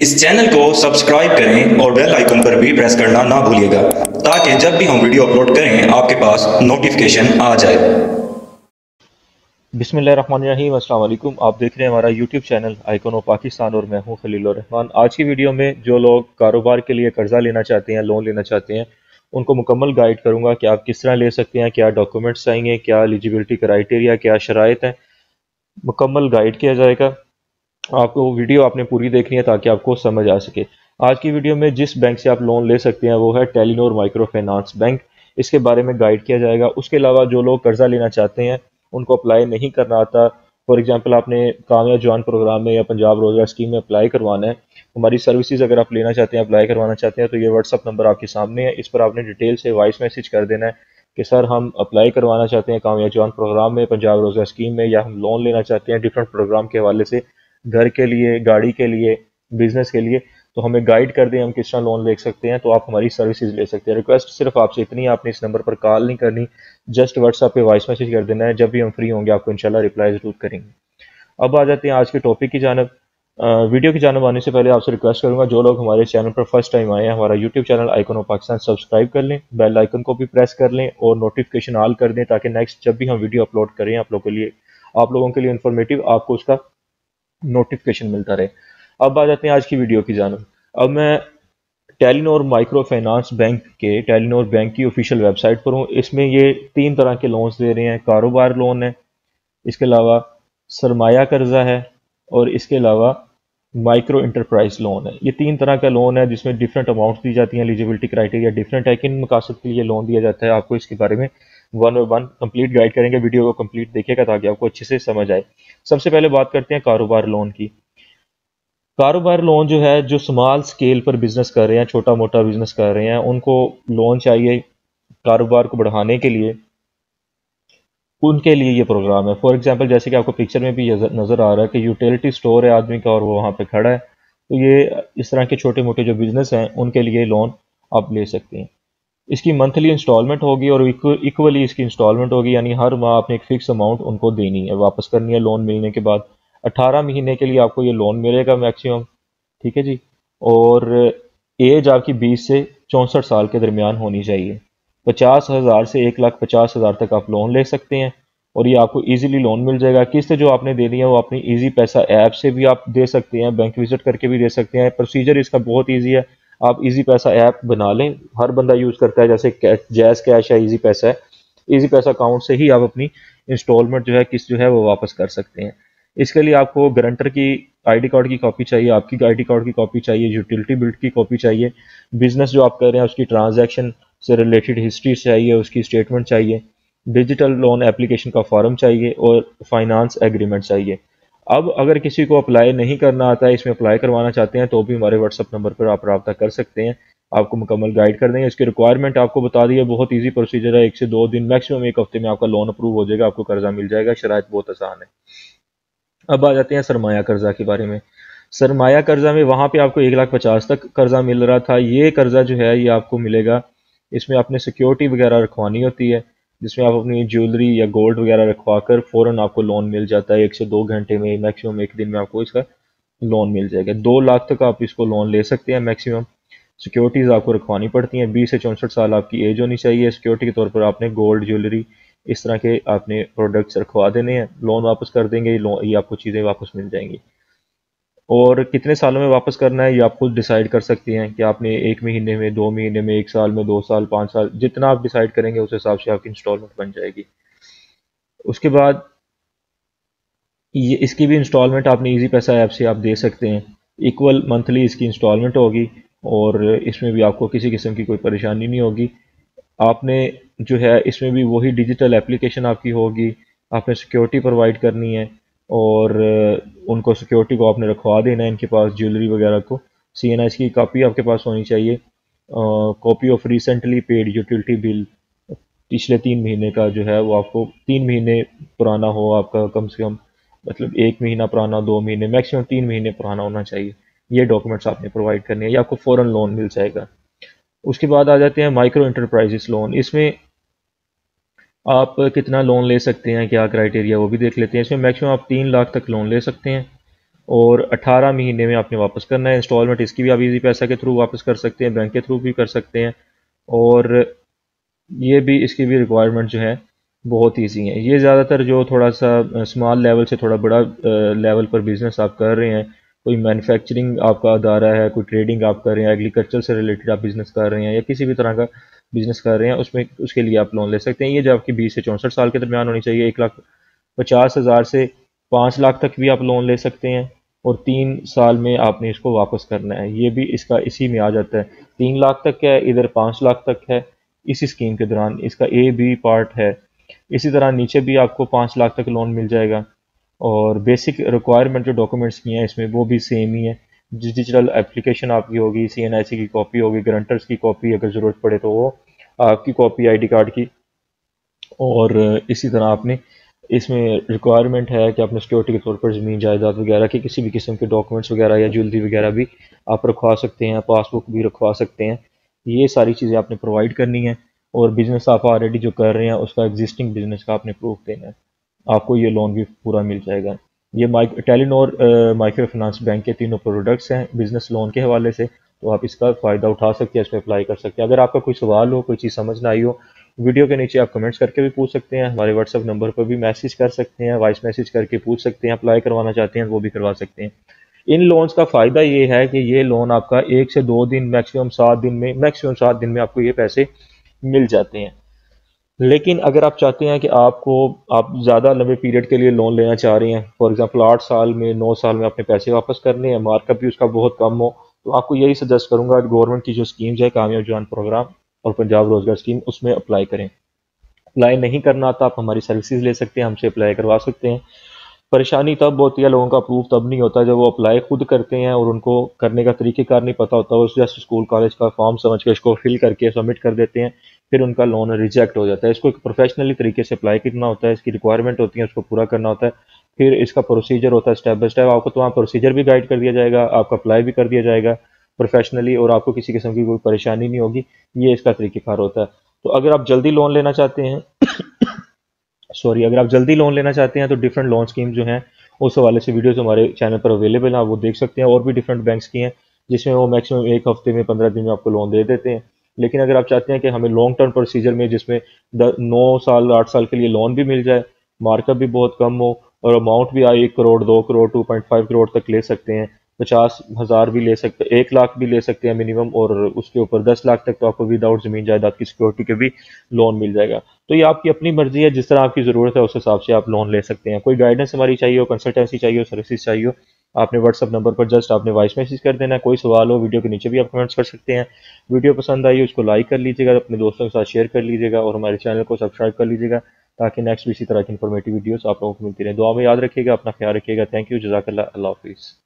इस चैनल को सब्सक्राइब करें और बेल आइकन पर भी प्रेस करना ना भूलिएगा, ताकि जब भी हम वीडियो अपलोड करें, आपके पास नोटिफिकेशन आ जाए। बिसमीम अल्लाम आप देख रहे हैं हमारा YouTube channel, icon of Pakistan और मैं हूँ खलील रहमान आज की वीडियो में जो लोग कारोबार के लिए कर्जा लेना चाहते हैं लोन लेना चाहते हैं, उनको मुकम्मल गाइड करूँगा कि आप किस तरह ले सकते हैं, क्या डॉक्यूमेंट्स चाहिए क्या एलिजिबिलिटी क्राइटेरिया क्या शराइ हैं। मुकम्मल गाइड किया जाएगा। आपको वीडियो आपने पूरी देखनी है ताकि आपको समझ आ सके। आज की वीडियो में जिस बैंक से आप लोन ले सकते हैं, वो है टेलीनोर माइक्रो फाइनेंस बैंक इसके बारे में गाइड किया जाएगा। उसके अलावा जो लोग कर्जा लेना चाहते हैं, उनको अप्लाई नहीं करना आता। फॉर एग्ज़ाम्पल आपने कामया जवान प्रोग्राम में या पंजाब रोज़गार स्कीम में अप्लाई करवाना है। हमारी सर्विसेज़ अगर आप लेना चाहते हैं अप्लाई करवाना चाहते हैं तो ये व्हाट्सअप नंबर आपके सामने है। इस पर आपने डिटेल से वॉइस मैसेज कर देना है कि, सर, हम अप्लाई करवाना चाहते हैं कामया जवान प्रोग्राम में, पंजाब रोज़गार स्कीम में, या हम लोन लेना चाहते हैं डिफरेंट प्रोग्राम के हवाले से। घर के लिए, गाड़ी के लिए बिज़नेस के लिए तो हमें गाइड कर दें हम किस तरह लोन ले सकते हैं तो आप हमारी सर्विसेज़ ले सकते हैं। रिक्वेस्ट सिर्फ़ आपसे इतनी है आपने इस नंबर पर कॉल नहीं करनी जस्ट व्हाट्सएप पे वॉइस मैसेज कर देना है, जब भी हम फ्री होंगे, आपको इंशाल्लाह रिप्लाई ज़रूर करेंगे। अब आ जाते हैं आज के टॉपिक की जानब। वीडियो की जानब आने से पहले आपसे रिक्वेस्ट करूँगा, जो लोग हमारे चैनल पर फ़र्स्ट टाइम आए हैं, हमारा YouTube channel icon of Pakistan subscribe कर लें बेल आइकन को भी प्रेस कर लें और नोटिफिकेशन ऑल कर दें, ताकि नेक्स्ट जब भी हम वीडियो अपलोड करें, आप लोगों के लिए, आप लोगों के लिए इन्फॉर्मेटिव आपको उसका नोटिफिकेशन मिलता रहे। अब आ जाते हैं आज की वीडियो की जानब अब मैं टेलीनोर माइक्रो फाइनेंस बैंक के टेलीनोर बैंक की ऑफिशियल वेबसाइट पर हूँ। इसमें ये तीन तरह के लोन्स दे रहे हैं। कारोबार लोन है, इसके अलावा सरमाया कर्जा है और इसके अलावा माइक्रो इंटरप्राइज लोन है। ये तीन तरह का लोन है जिसमें डिफरेंट अमाउंट दी जाती हैं। एलिजिबिलिटी क्राइटेरिया डिफरेंट है किन मकासद के लिए लोन दिया जाता है। आपको इसके बारे में one by one complete guide करेंगे, वीडियो को कंप्लीट देखिएगा ताकि आपको अच्छे से समझ आए। सबसे पहले बात करते हैं कारोबार लोन की। कारोबार लोन जो है, जो स्मॉल स्केल पर बिज़नेस कर रहे हैं छोटा मोटा बिज़नेस कर रहे हैं, उनको लोन चाहिए कारोबार को बढ़ाने के लिए। उनके लिए ये प्रोग्राम है। फॉर एग्जांपल जैसे कि आपको पिक्चर में भी नज़र आ रहा है कि यूटिलिटी स्टोर है, आदमी का और वो वहाँ पे खड़ा है। तो ये इस तरह के छोटे मोटे जो बिज़नेस हैं, उनके लिए लोन आप ले सकते हैं। इसकी मंथली इंस्टॉलमेंट होगी और इक्वली इसकी इंस्टॉलमेंट होगी, यानी हर माह आपने एक फिक्स अमाउंट उनको देनी है। वापस करनी है लोन मिलने के बाद। 18 महीने के लिए आपको ये लोन मिलेगा मैक्सिमम ठीक है जी? और एज आपकी 20 से चौंसठ साल के दरमियान होनी चाहिए। पचास हज़ार से एक लाख पचास हज़ार तक आप लोन ले सकते हैं और ये आपको इजीली लोन मिल जाएगा। किस्त जो आपने देनी है वो अपनी इजी पैसा ऐप से भी आप दे सकते हैं बैंक विज़िट करके भी दे सकते हैं। प्रोसीजर इसका बहुत ईजी है। आप इजी पैसा ऐप बना लें। हर बंदा यूज़ करता है, जैसे जैस कैश है इजी पैसा है। इजी पैसा अकाउंट से ही आप अपनी इंस्टॉलमेंट जो है, किस जो है, वो वापस कर सकते हैं। इसके लिए आपको गारंटर की आईडी कार्ड की कॉपी चाहिए, आपकी आईडी कार्ड की कॉपी चाहिए यूटिलिटी बिल की कॉपी चाहिए। बिज़नेस जो आप कर रहे हैं, उसकी ट्रांजैक्शन से रिलेटेड हिस्ट्री चाहिए, उसकी स्टेटमेंट चाहिए। डिजिटल लोन एप्लीकेशन का फॉर्म चाहिए और फाइनेंस एग्रीमेंट चाहिए। अब अगर किसी को अप्लाई नहीं करना आता है, इसमें अप्लाई करवाना चाहते हैं तो भी हमारे व्हाट्सअप नंबर पर आप रब्ता कर सकते हैं। आपको मुकम्मल गाइड कर देंगे। इसकी रिक्वायरमेंट आपको बता दी है। बहुत ईजी प्रोसीजर है। एक से दो दिन मैक्सिमम एक हफ़्ते में आपका लोन अप्रूव हो जाएगा। आपको कर्जा मिल जाएगा। शराय बहुत आसान है। अब आ जाते हैं सरमाया कर्जा के बारे में। सरमाया कर्जा में वहाँ पे आपको एक लाख पचास तक कर्जा मिल रहा था। ये कर्जा जो है, ये आपको मिलेगा। इसमें आपने सिक्योरिटी वगैरह रखवानी होती है। जिसमें आप अपनी ज्वेलरी या गोल्ड वगैरह रखवा कर फ़ौरन आपको लोन मिल जाता है। एक से दो घंटे में मैक्सिमम एक दिन में आपको इसका लोन मिल जाएगा। दो लाख तक आप इसको लोन ले सकते हैं मैक्सिमम सिक्योरिटीज़ आपको रखवानी पड़ती हैं। बीस से चौंसठ साल आपकी एज होनी चाहिए। सिक्योरिटी के तौर पर आपने गोल्ड ज्वेलरी इस तरह के आपने प्रोडक्ट्स रखवा देने हैं। लोन वापस कर देंगे ये आपको चीज़ें वापस मिल जाएँगी। और कितने सालों में वापस करना है, ये आप खुद डिसाइड कर सकती हैं कि आपने एक महीने में, दो महीने में, एक साल में, दो साल, पाँच साल, जितना आप डिसाइड करेंगे, उस हिसाब से आपकी इंस्टॉलमेंट बन जाएगी। उसके बाद, ये, इसकी भी इंस्टॉलमेंट आपने इजी पैसा ऐप से आप दे सकते हैं। इक्वल मंथली इसकी इंस्टॉलमेंट होगी और इसमें भी आपको किसी किस्म की कोई परेशानी नहीं होगी। आपने जो है, इसमें भी वही डिजिटल एप्लीकेशन आपकी होगी, आपने सिक्योरिटी प्रोवाइड करनी है। और उनको सिक्योरिटी को आपने रखवा देना है इनके पास ज्वेलरी वगैरह को। सी एन एस की कापी आपके पास होनी चाहिए। Copy of recently paid utility bill पिछले तीन महीने का जो है वो आपको, तीन महीने पुराना हो आपका कम से कम मतलब एक महीना पुराना, दो महीने मैक्सिमम तीन महीने पुराना होना चाहिए। ये डॉक्यूमेंट्स आपने प्रोवाइड करने हैं या आपको फ़ौरन लोन मिल जाएगा। उसके बाद आ जाते हैं माइक्रो इंटरप्राइजेस लोन इसमें आप कितना लोन ले सकते हैं, क्या क्राइटेरिया वो भी देख लेते हैं। इसमें मैक्सिमम आप तीन लाख तक लोन ले सकते हैं और 18 महीने में आपने वापस करना है। इंस्टॉलमेंट इसकी भी आप इजी पैसा के थ्रू वापस कर सकते हैं बैंक के थ्रू भी कर सकते हैं और ये भी इसकी भी रिक्वायरमेंट जो है बहुत ईजी है। ये ज़्यादातर जो थोड़ा सा स्मॉल लेवल से थोड़ा बड़ा लेवल पर बिज़नेस आप कर रहे हैं, कोई मैन्युफैक्चरिंग आपका अदारा है, कोई ट्रेडिंग आप कर रहे हैं एग्रीकल्चर से रिलेटेड आप बिज़नेस कर रहे हैं या किसी भी तरह का बिज़नेस कर रहे हैं, उसमें उसके लिए आप लोन ले सकते हैं। ये जो आपकी बीस से चौंसठ साल के दरमियान होनी चाहिए, एक लाख पचास हज़ार से पाँच लाख तक भी आप लोन ले सकते हैं और तीन साल में आपने इसको वापस करना है। ये भी इसका इसी में आ जाता है। तीन लाख तक है, इधर पाँच लाख तक है, इसी स्कीम के दौरान इसका ए बी पार्ट है। इसी तरह नीचे भी आपको पाँच लाख तक लोन मिल जाएगा और बेसिक रिक्वायरमेंट जो डॉक्यूमेंट्स की हैं, इसमें वो भी सेम ही है। डिजिटल एप्लीकेशन आपकी होगी सी एन आई सी की कॉपी होगी ग्रंटर्स की कॉपी अगर ज़रूरत पड़े तो वो आपकी कॉपी आईडी कार्ड की। और इसी तरह आपने इसमें रिक्वायरमेंट है कि आपने सिक्योरिटी के तौर पर ज़मीन, जायदाद वगैरह की किसी भी किस्म के डॉक्यूमेंट्स वगैरह या ज्वेलरी वगैरह भी आप रखवा सकते हैं पासबुक भी रखवा सकते हैं। ये सारी चीज़ें आपने प्रोवाइड करनी है और बिज़नेस आप ऑलरेडी जो कर रहे हैं, उसका एग्जिस्टिंग बिज़नेस का आपने प्रूफ देना है। आपको ये लोन भी पूरा मिल जाएगा। ये टेलीनोर माइक्रो फाइनेंस बैंक के तीनों प्रोडक्ट्स हैं बिज़नेस लोन के हवाले से तो आप इसका फ़ायदा उठा सकते हैं, इसमें अप्लाई कर सकते हैं। अगर आपका कोई सवाल हो, कोई चीज़ समझ ना आई हो वीडियो के नीचे आप कमेंट्स करके भी पूछ सकते हैं, हमारे व्हाट्सअप नंबर पर भी मैसेज कर सकते हैं वॉइस मैसेज करके पूछ सकते हैं अप्लाई करवाना चाहते हैं, वो भी करवा सकते हैं। इन लोन्स का फ़ायदा ये है कि ये लोन आपका एक से दो दिन मैक्सिमम सात दिन में मैक्सिमम सात दिन में आपको ये पैसे मिल जाते हैं। लेकिन अगर आप चाहते हैं कि आपको, आप ज़्यादा लंबे पीरियड के लिए लोन लेना चाह रहे हैं फॉर एग्जांपल आठ साल में, नौ साल में अपने पैसे वापस करने हैं मार्कअप भी उसका बहुत कम हो तो आपको यही सजेस्ट करूँगा गवर्नमेंट की जो स्कीम्स है कामयाब जवान प्रोग्राम और पंजाब रोज़गार स्कीम उसमें अप्लाई करें। अप्लाई नहीं करना तो आप हमारी सर्विसेज़ ले सकते हैं, हमसे अप्लाई करवा सकते हैं। परेशानी तब होती है, लोगों का अप्रूव तब नहीं होता जब वो अप्लाई खुद करते हैं और उनको करने का तरीक़ेकार नहीं पता होता वो जस्ट स्कूल कॉलेज का फॉर्म समझ के इसको फिल करके सबमिट कर देते हैं। फिर उनका लोन रिजेक्ट हो जाता है। इसको एक प्रोफेशनली तरीके से अप्लाई करना होता है, इसकी रिक्वायरमेंट होती है, उसको पूरा करना होता है। फिर इसका प्रोसीजर होता है स्टेप बाय स्टेप आपको तो वहाँ प्रोसीजर भी गाइड कर दिया जाएगा, आपका अप्लाई भी कर दिया जाएगा प्रोफेशनली और आपको किसी किस्म की कोई परेशानी नहीं होगी। ये इसका तरीक़ेकार होता है। तो अगर आप जल्दी लोन लेना चाहते हैं सॉरी अगर आप जल्दी लोन लेना चाहते हैं तो डिफरेंट लोन स्कीम जो हैं, उस हवाले से वीडियोज़ हमारे चैनल पर अवेलेबल हैं। आप वो देख सकते हैं और भी डिफरेंट बैंक्स की हैं, जिसमें वो मैक्सिमम एक हफ़्ते में पंद्रह दिन में आपको लोन दे देते हैं। लेकिन अगर आप चाहते हैं कि हमें लॉन्ग टर्म प्रोसीजर में जिसमें नौ साल, आठ साल के लिए लोन भी मिल जाए मार्कअप भी बहुत कम हो और अमाउंट भी आए एक करोड़ दो crore two point five crore तक ले सकते हैं, पचास हज़ार भी ले सकते, एक लाख भी ले सकते हैं मिनिमम और उसके ऊपर दस लाख तक तो आपको विदाउट ज़मीन जायदाद की सिक्योरिटी के भी लोन मिल जाएगा। तो ये आपकी अपनी मर्ज़ी है, जिस तरह आपकी ज़रूरत है, उस हिसाब से आप लोन ले सकते हैं। कोई गाइडेंस हमारी चाहिए हो कंसल्टेंसी चाहिए हो सर्विस चाहिए हो आपने व्हाट्सअप नंबर पर जस्ट आपने वॉइस मैसेज कर देना, कोई सवाल हो वीडियो के नीचे भी आप कमेंट्स कर सकते हैं। वीडियो पसंद आई उसको लाइक कर लीजिएगा, अपने दोस्तों के साथ शेयर कर लीजिएगा और हमारे चैनल को सब्सक्राइब कर लीजिएगा ताकि नेक्स्ट भी इसी तरह की इन्फॉर्मेटिव वीडियोस आप लोगों को मिलती रहे। दुआ में याद रखिएगा, अपना ख्याल रखिएगा। थैंक यू जजाकल्ला अल्लाह हाफिज़